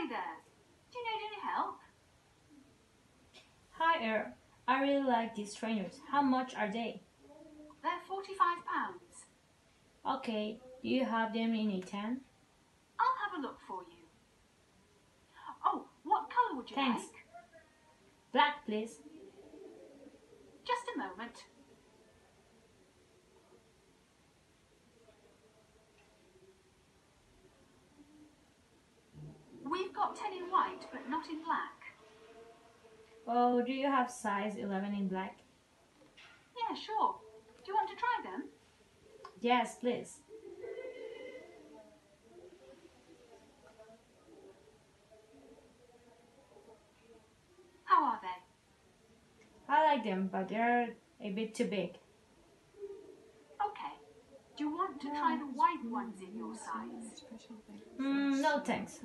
Hi there. Do you need any help? Hi, Earl. I really like these trainers. How much are they? They're £45. Okay, do you have them in a tan? I'll have a look for you. Oh, what colour would you Thanks. like? Black, please. 10 in white, but not in black. Oh, do you have size 11 in black? Yeah, sure. Do you want to try them? Yes, please. How are they? I like them, but they're a bit too big. Okay. Do you want to try the white ones in your size? Mm, no thanks.